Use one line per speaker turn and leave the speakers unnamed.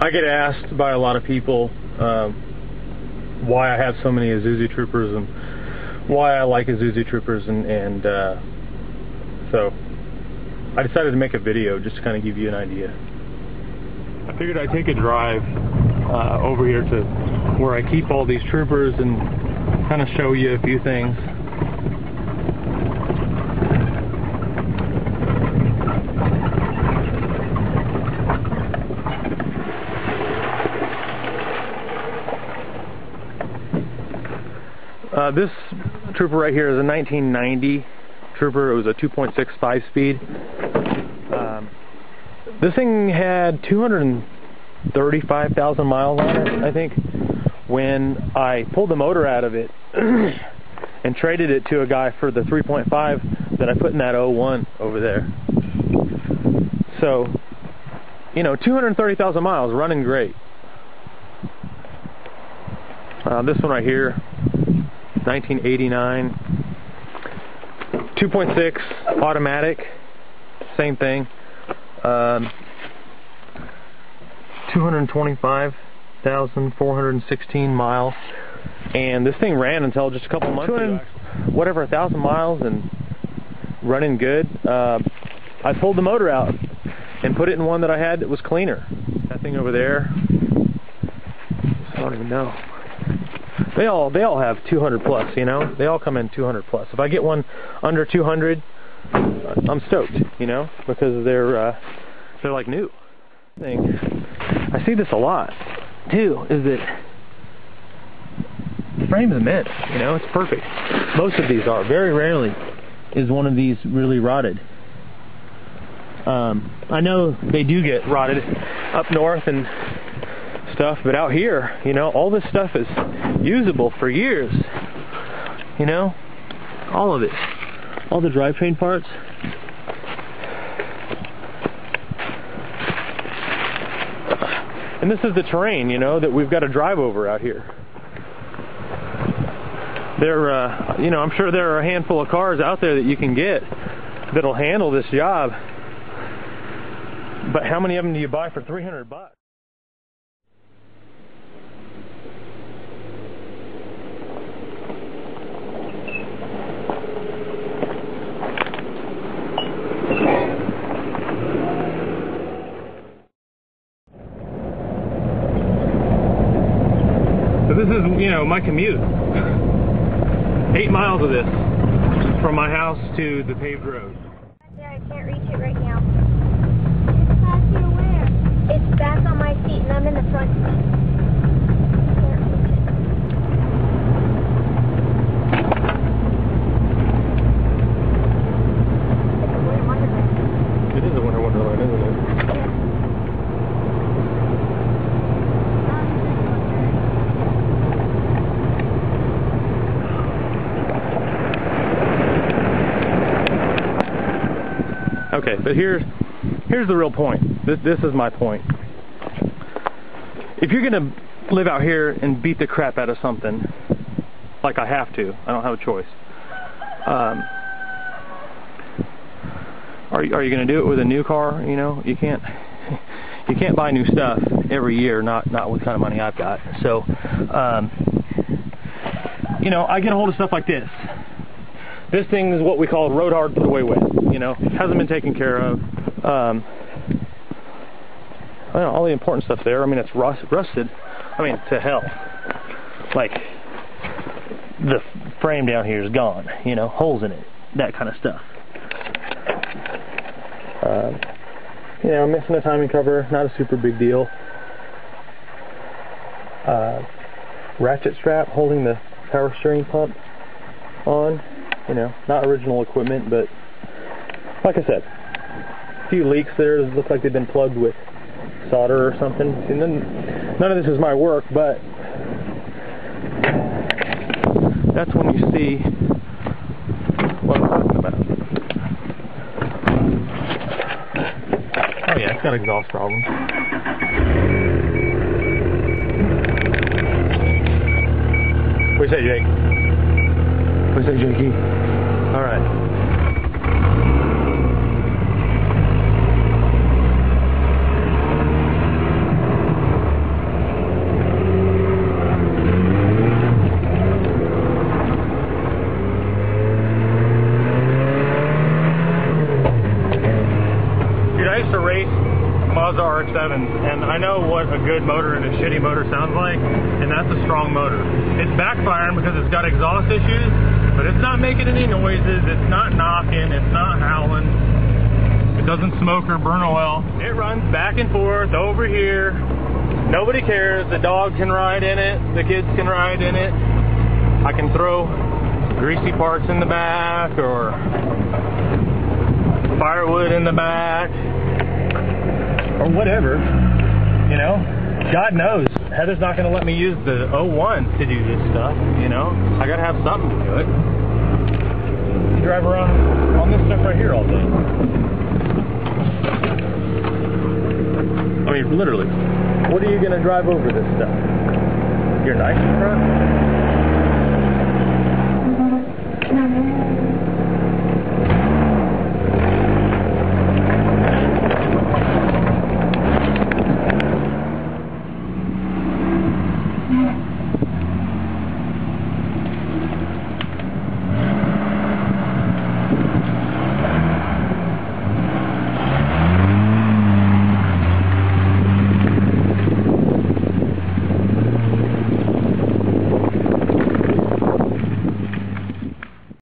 I get asked by a lot of people uh, why I have so many Isuzu Troopers and why I like Isuzu Troopers, and, and uh, so I decided to make a video just to kind of give you an idea. I figured I'd take a drive uh, over here to where I keep all these troopers and kind of show you a few things. Uh, this trooper right here is a 1990 trooper. It was a 2.65 speed. Um, this thing had 235,000 miles on it, I think, when I pulled the motor out of it and traded it to a guy for the 3.5 that I put in that 01 over there. So, you know, 230,000 miles, running great. Uh, this one right here, 1989. 2.6 automatic, same thing. Um, 225,416 miles. And this thing ran until just a couple months ago. Whatever, a thousand miles and running good. Uh, I pulled the motor out and put it in one that I had that was cleaner. That thing over there, I don't even know. They all they all have 200 plus, you know. They all come in 200 plus. If I get one under 200, I'm stoked, you know, because they're uh, they're like new. Thing I see this a lot too. Is that the frame is mint, you know, it's perfect. Most of these are. Very rarely is one of these really rotted. Um, I know they do get rotted up north and stuff, but out here, you know, all this stuff is usable for years. You know, all of it, all the drivetrain parts. And this is the terrain, you know, that we've got to drive over out here. There, uh, you know, I'm sure there are a handful of cars out there that you can get that'll handle this job. But how many of them do you buy for 300 bucks? So this is, you know, my commute. Eight miles of this from my house to the paved road.
There, I can't reach it right now. It's back here where? It's back on my seat and I'm in the front seat. I can't reach it. It's a weird wonderland.
It is a winter wonderland, isn't it? Okay, but here's here's the real point. This this is my point. If you're gonna live out here and beat the crap out of something, like I have to, I don't have a choice. Um, are you, are you to do it with a new car? You know, you can't you can't buy new stuff every year. Not not with the kind of money I've got. So, um, you know, I get a hold of stuff like this. This thing is what we call road hard, put away wet. You know, hasn't been taken care of. Um, I know, all the important stuff there. I mean, it's rust, rusted. I mean, to hell. Like the frame down here is gone. You know, holes in it, that kind of stuff. Uh, you know, missing a timing cover, not a super big deal. Uh, ratchet strap holding the power steering pump on, you know, not original equipment, but like I said, a few leaks there It looks like they've been plugged with solder or something. And then none of this is my work, but that's when you see what I'm talking about. Oh yeah, it's got exhaust problems. What do you say, Jake? there, Jakey. All right. Mazda RX-7, and I know what a good motor and a shitty motor sounds like, and that's a strong motor. It's backfiring because it's got exhaust issues, but it's not making any noises, it's not knocking, it's not howling, it doesn't smoke or burn oil. It runs back and forth over here. Nobody cares. The dog can ride in it, the kids can ride in it. I can throw greasy parts in the back or firewood in the back or whatever, you know. God knows. Heather's not going to let me use the 01 to do this stuff, you know. I got to have something to do it. You drive around on this stuff right here all day. I mean, literally. What are you going to drive over this stuff? Your nice front?